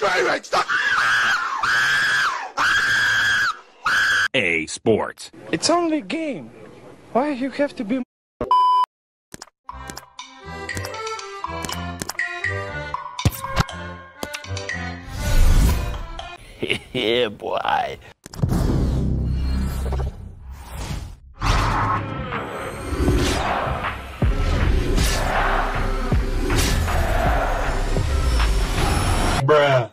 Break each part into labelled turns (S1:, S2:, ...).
S1: screaming! Stop!
S2: EA Sports.
S3: It's only a game. Why you have to be
S4: yeah, boy.
S1: Bruh.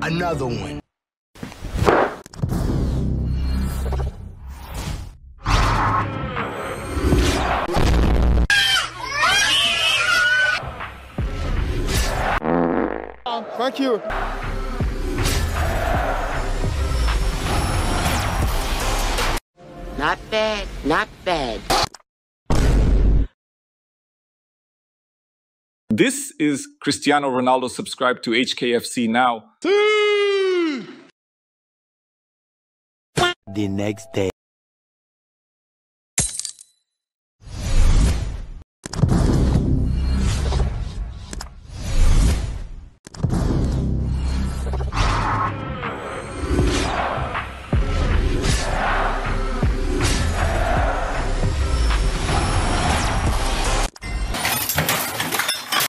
S4: Another one.
S1: Thank you.
S5: Not bad, not bad.
S6: This is Cristiano Ronaldo. Subscribe to HKFC now.
S4: The next day.